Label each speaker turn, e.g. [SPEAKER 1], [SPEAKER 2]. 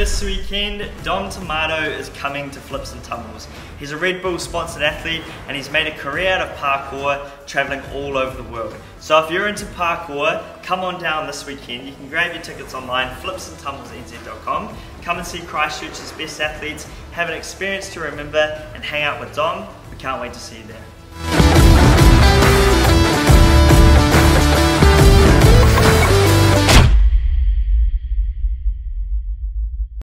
[SPEAKER 1] this weekend, Dom Tomato is coming to Flips and Tumbles. He's a Red Bull sponsored athlete and he's made a career out of parkour, traveling all over the world. So if you're into parkour, come on down this weekend. You can grab your tickets online, flipsandtumblesnz.com. Come and see Christchurch's best athletes, have an experience to remember, and hang out with Dom. We can't wait to see you there.